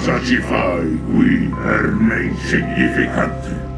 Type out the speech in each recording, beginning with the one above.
Cosa ci fai qui, Erme insignificante?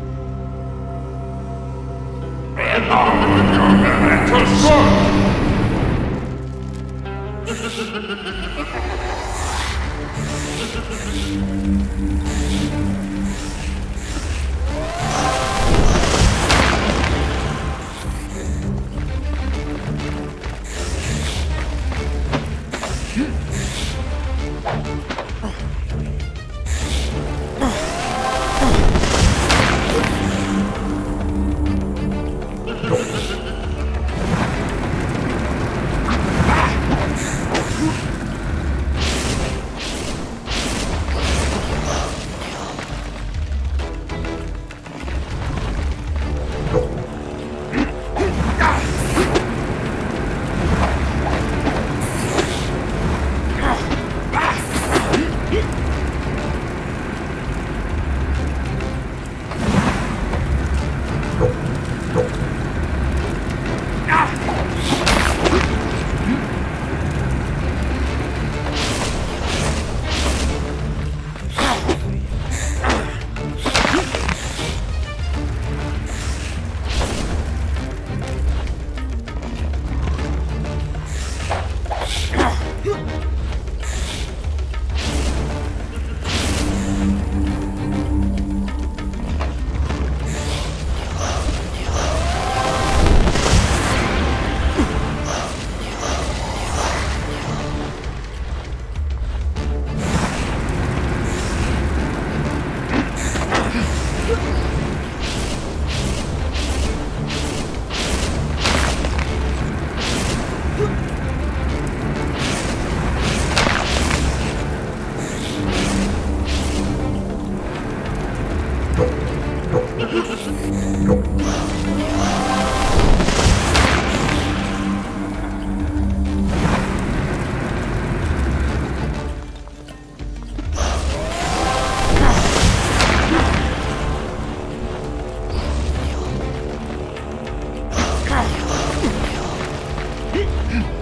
Mm-hmm.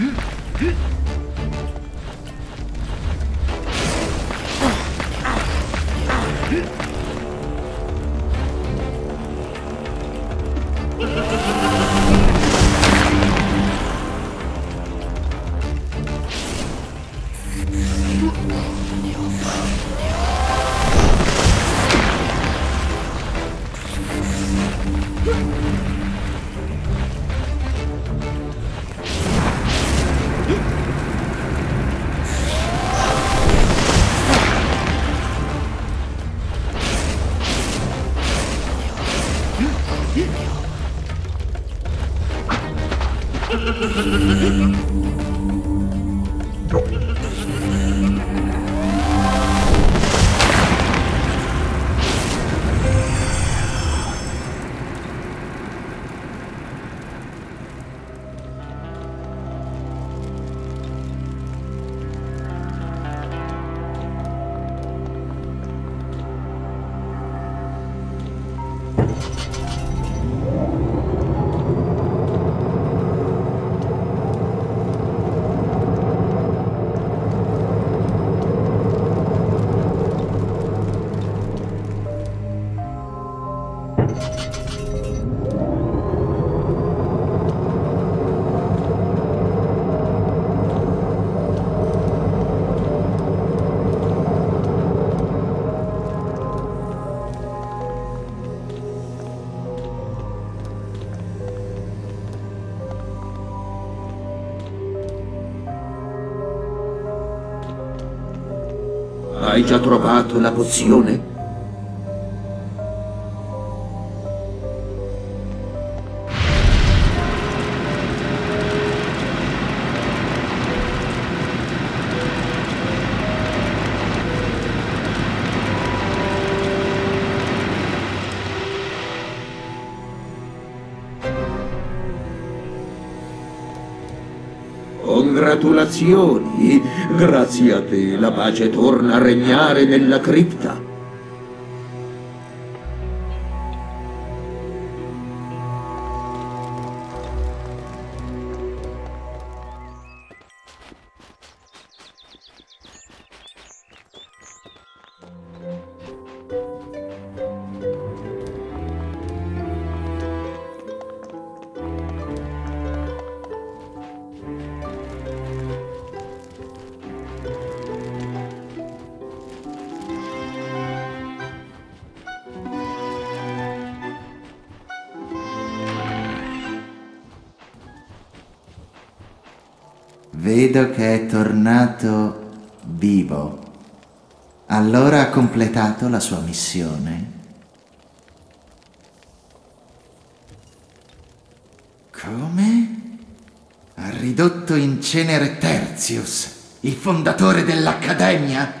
Hı? Hı? Ja. Hai già trovato la pozione? Congratulazioni! Grazie a te la pace torna a regnare nella cripta. Vedo che è tornato vivo. Allora ha completato la sua missione. Come? Ha ridotto in cenere Terzius, il fondatore dell'Accademia?